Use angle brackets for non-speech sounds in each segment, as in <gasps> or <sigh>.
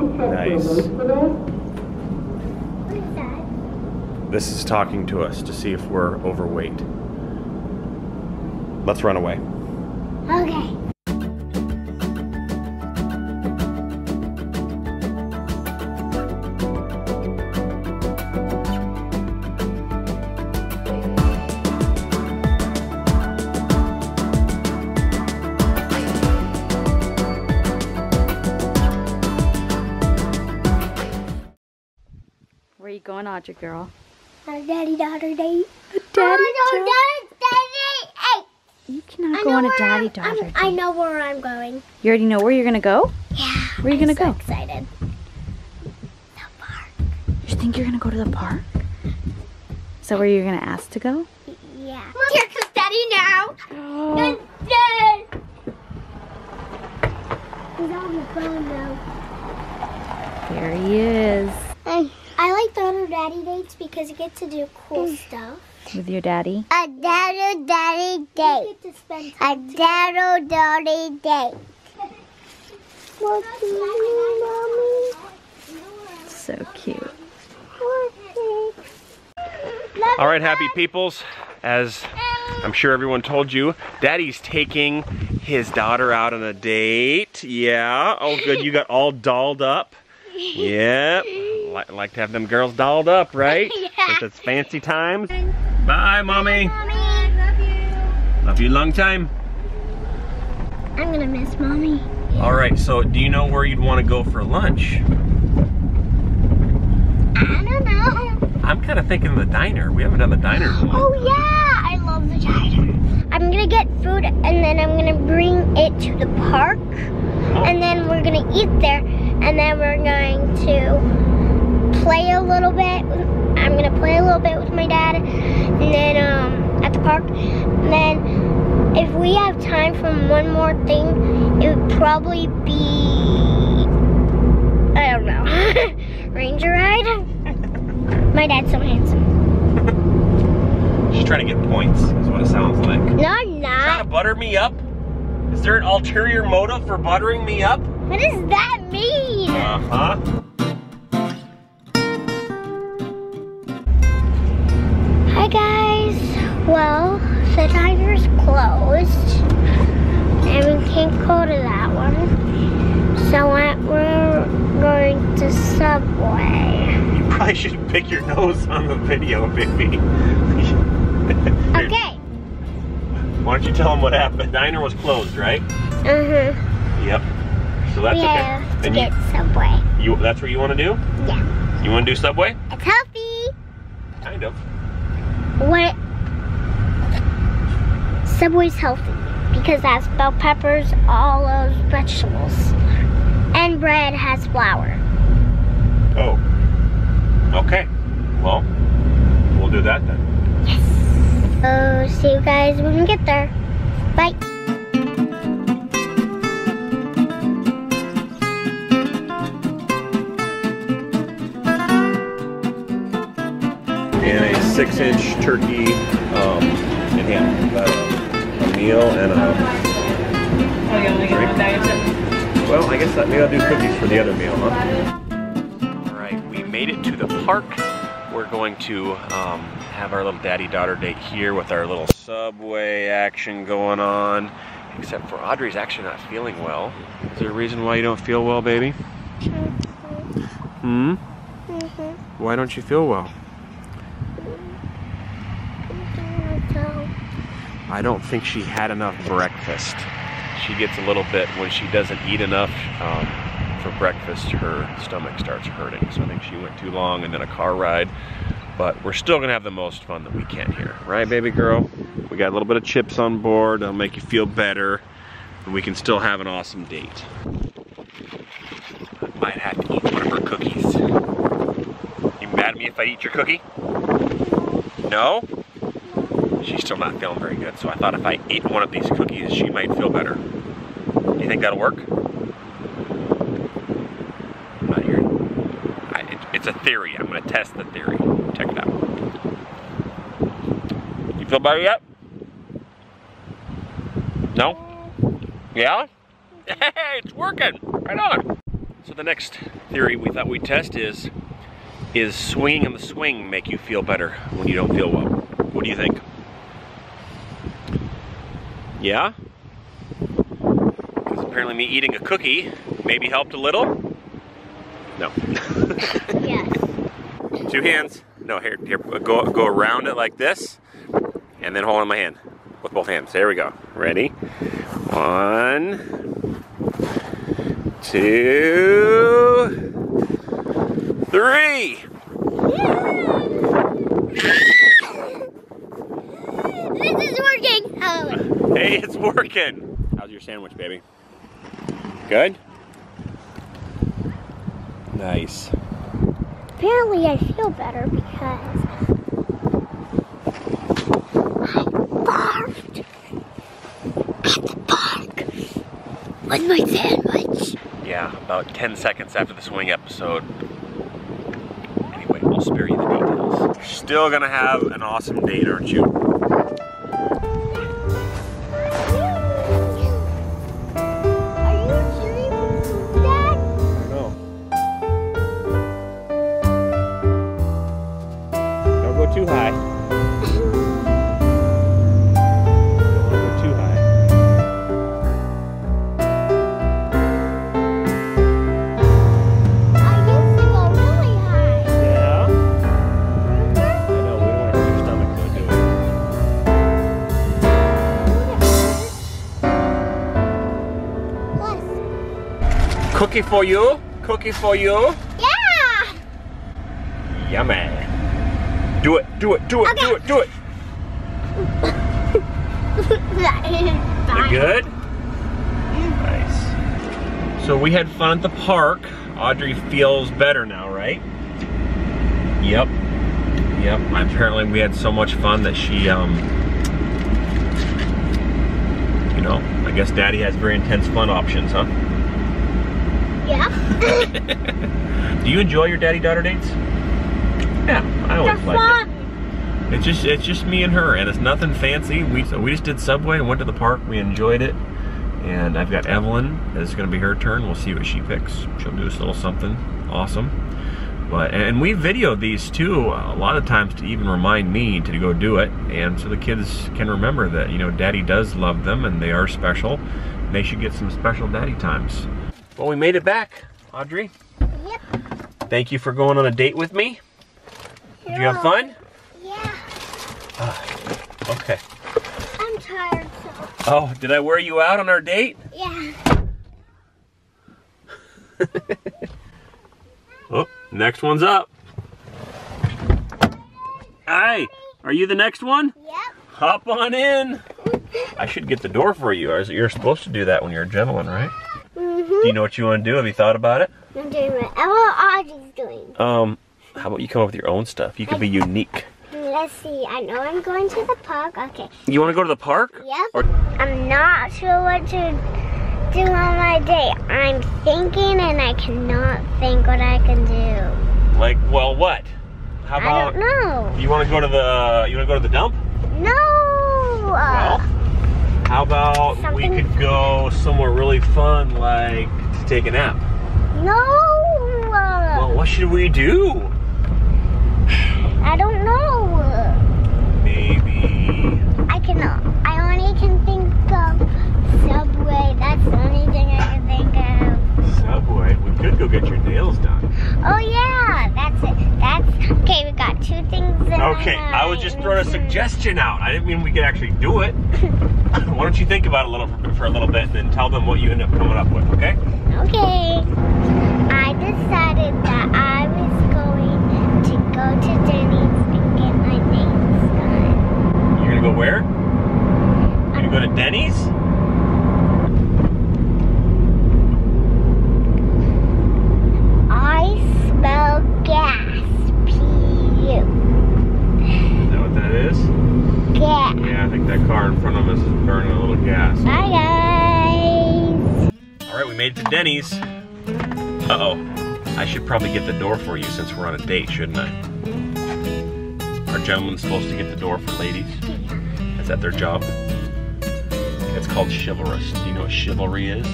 Nice. What is that? This is talking to us to see if we're overweight. Let's run away. Okay. Where you going, Audrey girl? On a daddy daughter date. no, daddy, daddy. Hey, You cannot I go on a daddy I'm- daughter I'm- date. I know where I'm going. You already know where you're gonna go? Yeah. Where are you I'm gonna so go? excited. The park. You think you're gonna go to the park? Is that where you're gonna ask to go? Yeah. Here comes daddy now. <gasps> Oh. He's on the phone though. There he is. I, I like daughter daddy dates because you get to do cool mm. stuff. With your daddy. A daddy daddy date. You get to spend a daddy daddy date. <laughs> You mommy? So cute. All right, happy peoples. As I'm sure everyone told you, Daddy's taking his daughter out on a date. Yeah. Oh, good. You got all dolled up. <laughs> Yep. Li- like to have them girls dolled up, right? <laughs> Yeah. It's fancy times. Bye, mommy. Mommy, love you. Love you long time. I'm gonna miss mommy. All right. So, do you know where you'd want to go for lunch? I don't know. I'm kind of thinking of the diner. We haven't done the diner in. Oh yeah, I love the diner. I'm gonna get food and then I'm gonna bring it to the park. Oh. And then we're gonna eat there. And then we're going to play a little bit. I'm gonna play a little bit with my dad. And then um, at the park. And then if we have time for one more thing, it would probably be I don't know. <laughs> Ranger ride. <laughs> My dad's so handsome. She's trying to get points, is what it sounds like. No, I'm not. Trying to butter me up? Is there an ulterior motive for buttering me up? What does that mean? Uh-huh. Subway. You probably shouldn't pick your nose on the video, baby. <laughs> Okay. Why don't you tell them what happened? The Diner was closed, right? Uh huh. Yep. So that's we okay. And get Subway. you, that's what you want to do? Yeah. You want to do Subway? It's healthy. Kind of. What? Subway's healthy because it has bell peppers, all those vegetables, and bread has flour. Oh. Okay. Well, we'll do that then. Yes. So see you guys when we get there. Bye. And a six-inch turkey um, and ham. Uh, a meal and a Oh, you only get one bag of chips? Well, I guess that, maybe I'll do cookies for the other meal, huh? Made it to the park. We're going to um, have our little daddy-daughter date here with our little subway action going on. Except for Audrey's actually not feeling well. Is there a reason why you don't feel well, baby? Hmm? Why don't you feel well? I don't think she had enough breakfast. She gets a little bit when she doesn't eat enough um, for breakfast. Her stomach starts hurting, so I think she went too long, and then a car ride. But we're still gonna have the most fun that we can here, right, baby girl? We got a little bit of chips on board. That'll make you feel better, and we can still have an awesome date. I might have to eat one of her cookies. You mad at me if I eat your cookie? No? She's still not feeling very good, so I thought if I ate one of these cookies, she might feel better. You think that'll work? I'm not hearing. I, it, it's a theory. I'm going to test the theory. Check it out. You feel better yet? No? Yeah? Hey, it's working. Right on. So the next theory we thought we'd test is, is swinging in the swing make you feel better when you don't feel well? What do you think? Yeah? Because apparently me eating a cookie maybe helped a little. No. <laughs> Two hands. No, here, here. Go, go around it like this, and then hold on my hand with both hands. There we go. Ready? One, two, three. This is working. Oh, Hey, it's working. How's your sandwich, baby? Good. Nice. Apparently I feel better because I barfed at the park with my sandwich. Yeah, about 10 seconds after the swing episode. Anyway, I'll spare you the details. Still gonna have an awesome date, aren't you? Cookie for you. Cookie for you. yeah. Yummy. Do it, do it, do it, do it, do it. <laughs> You good? Nice. So we had fun at the park. Audrey feels better now, right? Yep. Yep. Apparently we had so much fun that she, um, you know, I guess Daddy has very intense fun options, huh? Yeah. <laughs> Do you enjoy your daddy-daughter dates? Yeah, I always like it. It's just it's just me and her, and it's nothing fancy. We so we just did Subway and went to the park. We enjoyed it, and I've got Evelynn. It's going to be her turn. We'll see what she picks. She'll do us a little something awesome. But and we videoed these too a lot of times to even remind me to go do it, and so the kids can remember that you know Daddy does love them and they are special. And they should get some special Daddy times. Well, we made it back, Audrey. Yep. Thank you for going on a date with me. Did you have fun? Yeah. Ah, okay. I'm tired, so Oh, did I wear you out on our date? yeah. <laughs> Oh, next one's up. Hi, are you the next one? Yep. Hop on in. I should get the door for you. You're supposed to do that when you're a gentleman, right? Do you know what you want to do? Have you thought about it? I'm doing what Ella Audrey's doing. Um, how about you come up with your own stuff? You can be unique. Let's see. I know I'm going to the park. Okay. You want to go to the park? Yep. Or I'm not sure what to do on my day. I'm thinking and I cannot think what I can do. like, well, what? How I about don't know. you want to go to the you want to go to the dump? No. Well, how about we could go somewhere really fun, like to take a nap? no. Well, what should we do? I don't know. Maybe. I cannot. I only can think of Subway. That's the only thing I can think of. Subway. We could go get your nails done. Oh yeah, that's it. That's okay. We got two things. In Okay, I was just throwing a suggestion out. I didn't mean we could actually do it. <laughs> Why don't you think about it a little for a little bit, and then tell them what you end up coming up with, okay? Okay. I decided that I was going to go to Denny's and get my nails done. You're gonna go where? You're gonna go to um, Denny's? I smell gas. P-U. Is that what that is? Gas. Yeah, I think that car in front of us is burning a little gas. Bye guys. All right, we made it to Denny's. Uh-oh. I should probably get the door for you since we're on a date, shouldn't I? Are gentlemen supposed to get the door for ladies? Is that their job? It's called chivalrous. Do you know what chivalry is?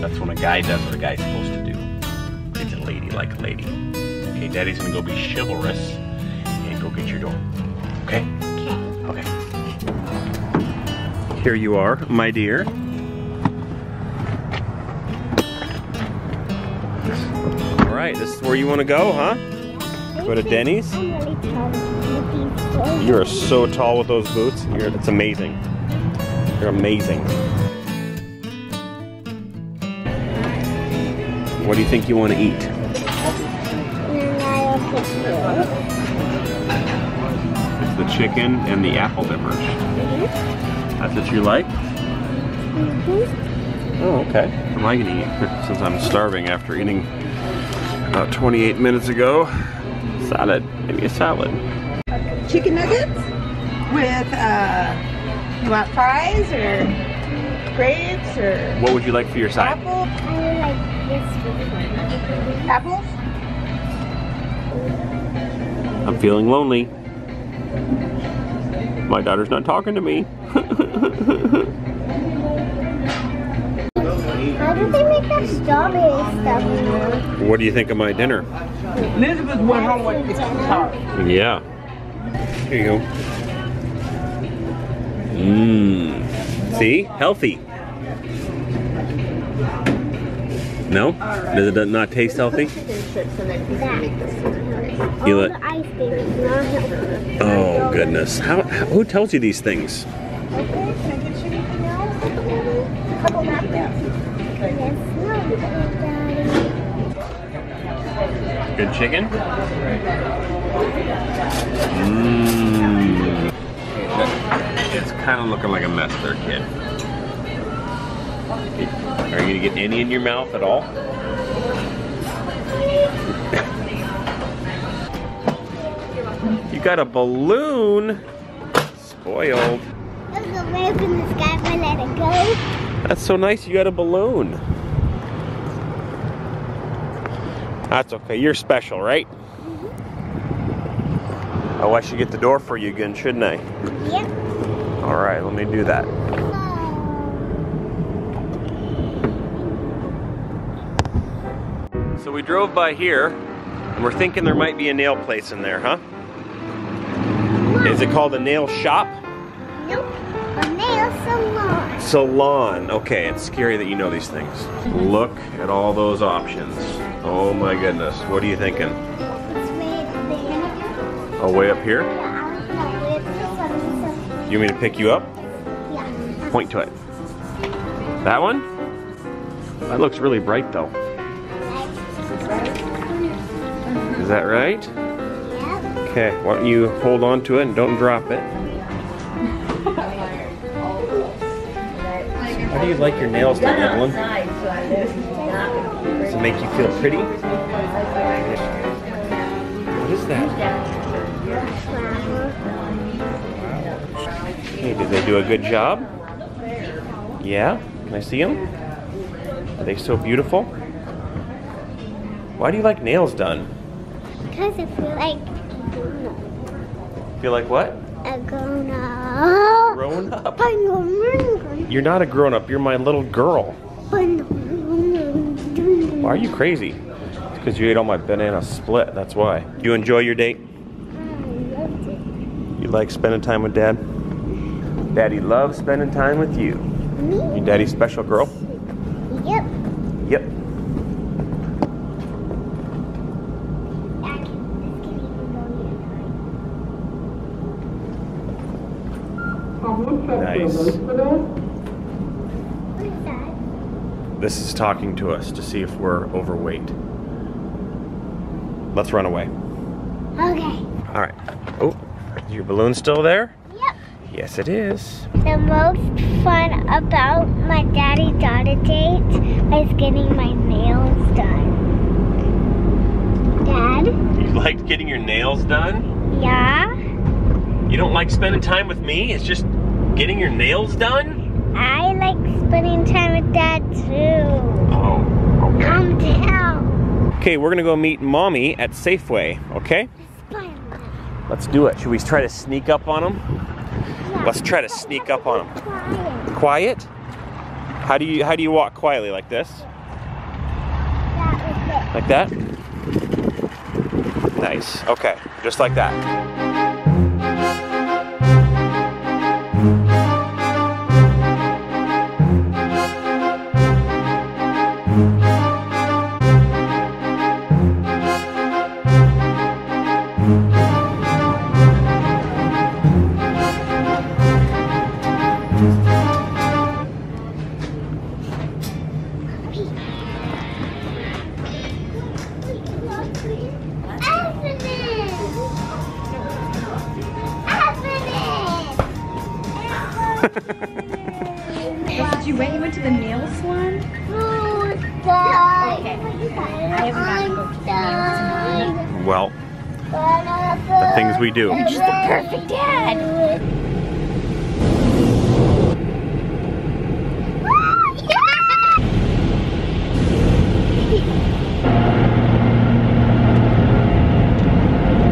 That's when a guy does what a guy's supposed to do. It's a lady like a lady. Okay, Daddy's gonna go be chivalrous and go get your door. Here you are, my dear. All right, this is where you want to go, huh? Go to Denny's? You are so tall with those boots. You're, it's amazing. You're amazing. What do you think you want to eat? It's the chicken and the apple dippers. That's what you like? Oh, okay. What am I gonna eat? <laughs> Since I'm starving after eating about 28 minutes ago. Salad. Maybe a salad. chicken nuggets with uh you want fries or grapes or What would you like for your side? apple I like this one. apples I'm feeling lonely. My daughter's not talking to me. How did they make that strawberry stuff? what do you think of my dinner? elizabeth went home with the guitar Yeah. Here you go. Mmm. See? Healthy. No? Does it not taste healthy? That. You All let- the ice cream is not healthy. Oh, How, how, who tells you these things? couple napkins Yes, no. Good chicken? Mmm. It's kind of looking like a mess there, kid. Are you gonna get any in your mouth at all? you got a balloon. Spoiled. Let's go right up in the sky if I let it go. That's so nice. You got a balloon. That's okay. You're special, right? Oh, I should get the door for you again, shouldn't I? Yep. All right, let me do that. So we drove by here, and we're thinking there might be a nail place in there, huh? Is it called a nail shop? Nope. A nail salon. Salon. Okay, it's scary that you know these things. Look at all those options. Oh my goodness. What are you thinking? It's made there. Oh, way up here? Yeah, I was not with this one. So, You want me to pick you up? yeah. Point to it. That one? That looks really bright though. Is that right? Yep. Okay, why don't you hold on to it and don't drop it. Do you like your nails done, Evelynn? Does it make you feel pretty? What is that? Hey, did they do a good job? Yeah? Can I see them? Are they so beautiful? Why do you like nails done? Because I feel like Feel like what? A grown up. Grown up? You're not a grown up, you're my little girl. Why are you crazy? It's because you ate all my banana split, that's why. You enjoy your date? You like spending time with dad? Daddy loves spending time with you. You daddy's special girl? Yep. Yep. Nice. What is that? This is talking to us to see if we're overweight. Let's run away. Okay. All right. Oh, is your balloon still there? Yep. Yes, it is. The most fun about my daddy daughter date is getting my nails done. Dad? You liked getting your nails done? Yeah? You don't like spending time with me? It's just getting your nails done? I like spending time with dad too. Oh, okay. Calm down. Okay, we're gonna go meet mommy at Safeway, okay? Let's do it. Should we try to sneak up on them? Yeah. Let's try to sneak up on them. Quiet. Quiet? How do you how do you walk quietly like this? That. Like that? Nice. Okay, just like that. Did you went? You went to the nail salon? Okay. I haven't gotten to go to the nail salon. Well, the things we do. You're Just the perfect dad. <laughs>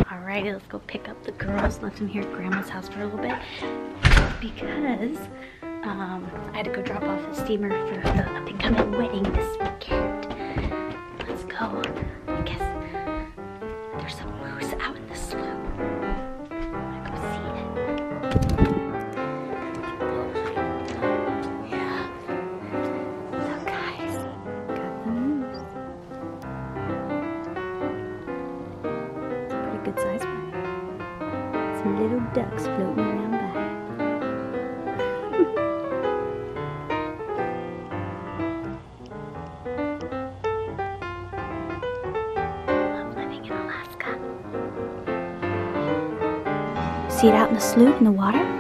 Alrighty, let's go pick up the girls. Left them here at Grandma's house for a little bit because um, I had to go drop off the steamer for the up and coming wedding this weekend. Let's go. Some little ducks floating around by. Love living in Alaska. See it out in the slough in the water?